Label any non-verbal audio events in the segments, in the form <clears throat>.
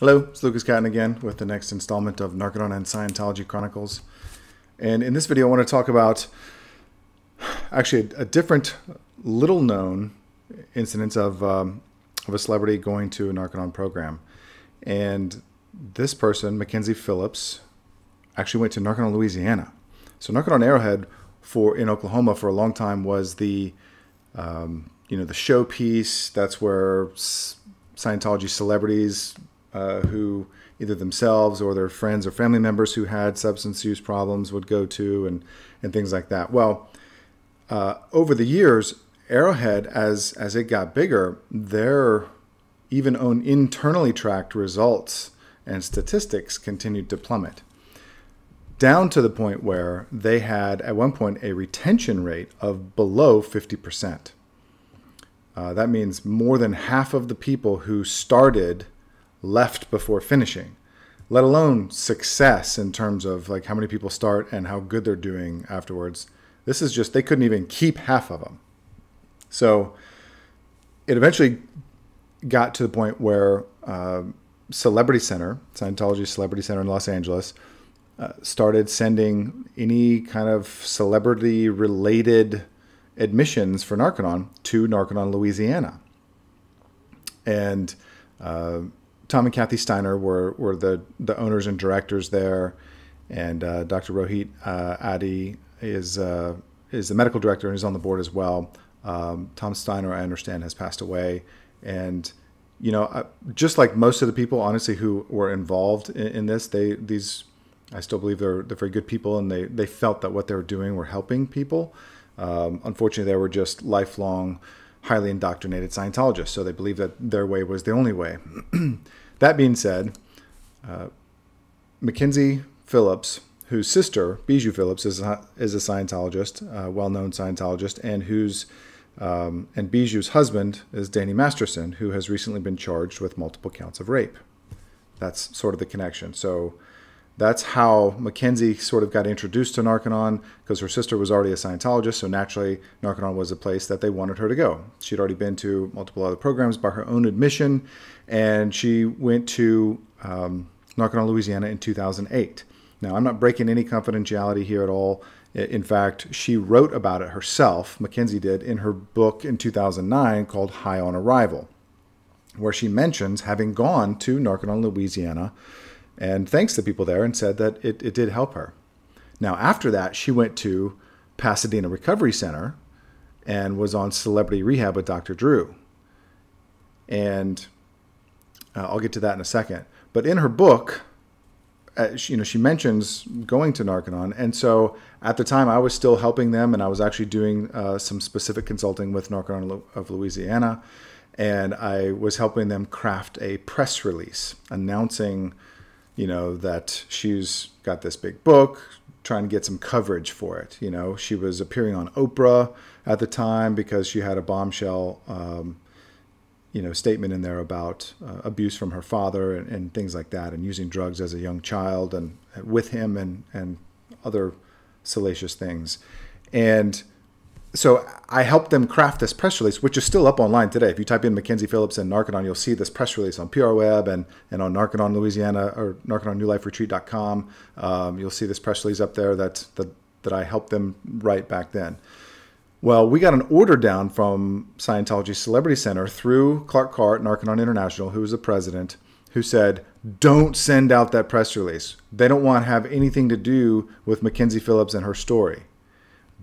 Hello, it's Lucas Catton again with the next installment of Narconon and Scientology Chronicles. And in this video, I want to talk about actually a, a different, little known incidence of, um, of a celebrity going to a Narconon program. And this person, Mackenzie Phillips, actually went to Narconon, Louisiana. So Narconon Arrowhead for in Oklahoma for a long time was the um, you know the showpiece. That's where Scientology celebrities uh, who either themselves or their friends or family members who had substance use problems would go to and, and things like that. Well, uh, over the years, Arrowhead, as, as it got bigger, their even own internally tracked results and statistics continued to plummet down to the point where they had at one point a retention rate of below 50%. Uh, that means more than half of the people who started left before finishing, let alone success in terms of like how many people start and how good they're doing afterwards. This is just, they couldn't even keep half of them. So it eventually got to the point where uh, Celebrity Center, Scientology Celebrity Center in Los Angeles, uh, started sending any kind of celebrity related admissions for Narconon to Narconon, Louisiana. And uh, Tom and Kathy Steiner were, were the, the owners and directors there, and uh, Dr. Rohit uh, Adi is uh, is the medical director and is on the board as well. Um, Tom Steiner, I understand, has passed away, and you know, uh, just like most of the people, honestly, who were involved in, in, this, they these, I still believe they're they're very good people, and they they felt that what they were doing were helping people. Um, unfortunately, they were just lifelong highly indoctrinated Scientologists, so they believed that their way was the only way. <clears throat> that being said, uh, Mackenzie Phillips, whose sister Bijou Phillips is a, is a Scientologist, a well-known Scientologist, and whose um, and Bijou's husband is Danny Masterson, who has recently been charged with multiple counts of rape. That's sort of the connection. So that's how Mackenzie sort of got introduced to Narconon because her sister was already a Scientologist. So naturally, Narconon was a place that they wanted her to go. She'd already been to multiple other programs by her own admission, and she went to um, Louisiana in 2008. Now, I'm not breaking any confidentiality here at all. In fact, she wrote about it herself, Mackenzie did, in her book in 2009 called High on Arrival, where she mentions having gone to Narconon, Louisiana and thanks the people there and said that it, it did help her. Now, after that, she went to Pasadena Recovery Center and was on Celebrity Rehab with Dr. Drew. And uh, I'll get to that in a second. But in her book, uh, she, you know, she mentions going to Narconon, and so at the time I was still helping them, and I was actually doing uh, some specific consulting with Narconon of Louisiana, and I was helping them craft a press release announcing you know, that she's got this big book, trying to get some coverage for it. You know, she was appearing on Oprah at the time because she had a bombshell, um, you know, statement in there about uh, abuse from her father and, and, things like that, and using drugs as a young child and, and with him and and other salacious things, and so I helped them craft this press release, which is still up online today. If you type in Mackenzie Phillips and Narconon, you'll see this press release on PR Web and, and on Narconon Louisiana or NarcononNewLifeRetreat.com. Um, you'll see this press release up there that, that, that I helped them write back then. Well, we got an order down from Scientology Celebrity Center through Clark Carr, at Narconon International, who was the president, who said, don't send out that press release. They don't want to have anything to do with Mackenzie Phillips and her story.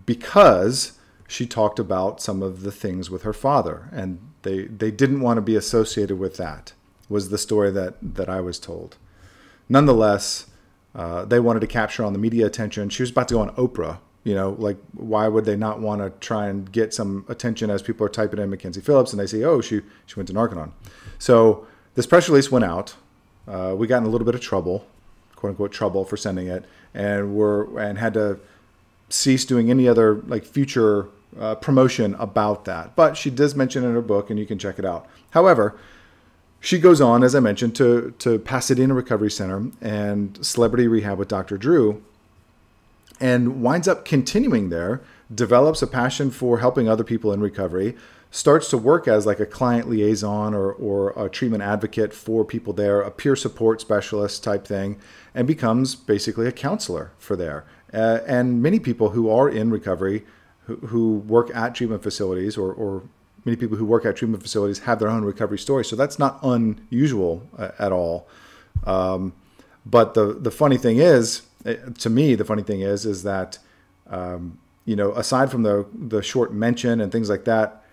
Because she talked about some of the things with her father, and they they didn't want to be associated with that. Was the story that that I was told. Nonetheless, uh, they wanted to capture on the media attention. She was about to go on Oprah. You know, like why would they not want to try and get some attention as people are typing in Mackenzie Phillips and they say, oh, she she went to Narconon. So this press release went out. Uh, we got in a little bit of trouble, quote unquote trouble for sending it, and were and had to cease doing any other like future uh, promotion about that. But she does mention in her book, and you can check it out. However, she goes on, as I mentioned, to, to Pasadena Recovery Center and Celebrity Rehab with Dr. Drew, and winds up continuing there, develops a passion for helping other people in recovery, starts to work as like a client liaison or, or a treatment advocate for people there, a peer support specialist type thing, and becomes basically a counselor for there. Uh, and many people who are in recovery, who, who work at treatment facilities, or, or many people who work at treatment facilities have their own recovery story. So that's not unusual uh, at all. Um, but the the funny thing is, eh, to me, the funny thing is, is that um, you know, aside from the the short mention and things like that,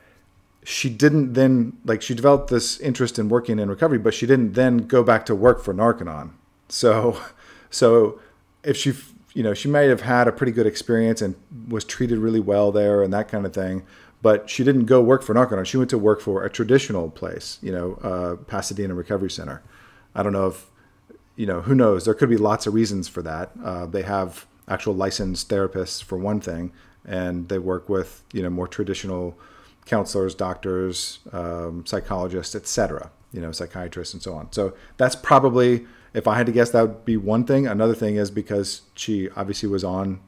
she didn't then like she developed this interest in working in recovery, but she didn't then go back to work for Narconon So, <laughs> so if she, you know, she may have had a pretty good experience and was treated really well there and that kind of thing, but she didn't go work for Narconon. She went to work for a traditional place, you know, uh, Pasadena Recovery Center. I don't know if, you know, who knows? There could be lots of reasons for that. Uh, they have actual licensed therapists for one thing, and they work with you know more traditional counselors, doctors, um, psychologists, etc. You know, psychiatrists and so on. So that's probably, if I had to guess, that would be one thing. Another thing is because she obviously was on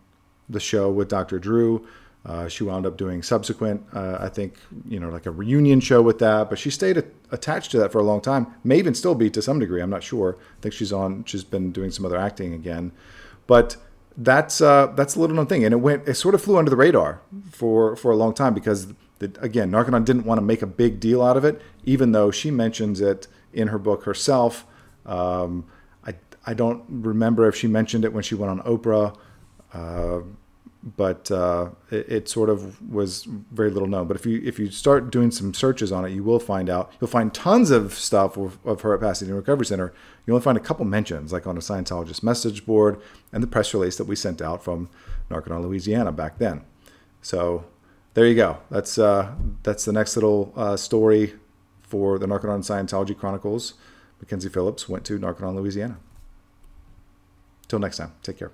the show with Dr. Drew. Uh, she wound up doing subsequent, uh, I think, you know, like a reunion show with that. But she stayed a- attached to that for a long time. May even still be to some degree. I'm not sure. I think she's on. She's been doing some other acting again. But that's uh, that's a little known thing, and it went. It sort of flew under the radar for for a long time because again, Narconon didn't want to make a big deal out of it, even though she mentions it in her book herself. Um, I I don't remember if she mentioned it when she went on Oprah, uh, but uh, it, it, sort of was very little known. But if you if you start doing some searches on it, you will find out. You'll find tons of stuff of, of her at Pasadena Recovery Center. You only find a couple mentions, like on a Scientologist message board and the press release that we sent out from Narconon, Louisiana back then. So there you go. That's uh, that's the next little uh, story for the Narconon Scientology Chronicles. Mackenzie Phillips went to Narconon, Louisiana. Till next time, take care.